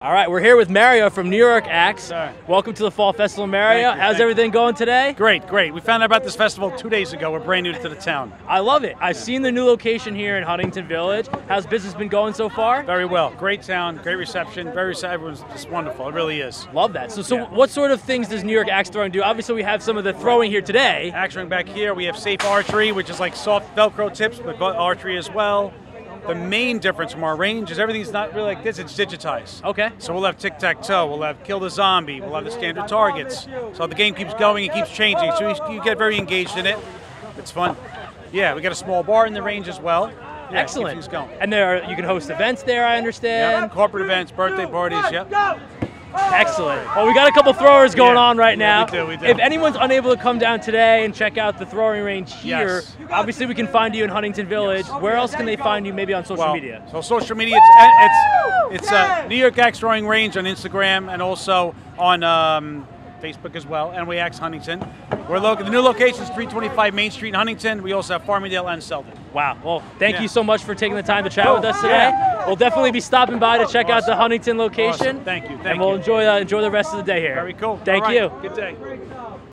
All right, we're here with Mario from New York Axe. Sorry. Welcome to the Fall Festival, Mario. You, How's everything going today? Great, great. We found out about this festival two days ago. We're brand new to the town. I love it. I've seen the new location here in Huntington Village. How's business been going so far? Very well. Great town, great reception. Very, everyone's just wonderful. It really is. Love that. So, so Yeah. what sort of things does New York Axe Throwing do? Obviously, we have some of the throwing here today. Actually, back here we have safe archery, which is like soft Velcro tips, but bu- archery as well. The main difference from our range is everything's not really like this; it's digitized. Okay. So we'll have tic tac toe, we'll have kill the zombie, we'll have the standard targets. So the game keeps going, it keeps changing. So you, you get very engaged in it. It's fun. Yeah, we got a small bar in the range as well. Yeah, Excellent. And there, are, you can host events there. I understand. Yeah, corporate events, birthday parties. Yep. Excellent. Well, we got a couple throwers going Yeah. on right Yeah, now. we do, we do. If anyone's unable to come down today and check out the throwing range here, Yes. obviously we can find you in Huntington Village. Where else can they find you? Maybe on social Well, media. So social media, it's it's it's uh, New York Axe Throwing Range on Instagram and also on um, Facebook as well. And we Axe Huntington. We're local. The new location is 325 Main Street in Huntington. We also have Farmingdale and Selden. Wow. Well, thank Yeah. you so much for taking the time to chat Cool. with us today. Yeah. We'll definitely be stopping by to check out the Huntington location. Awesome. Thank you. and we'll you. enjoy uh, enjoy the rest of the day here. Very cool. Thank right. you. Good day.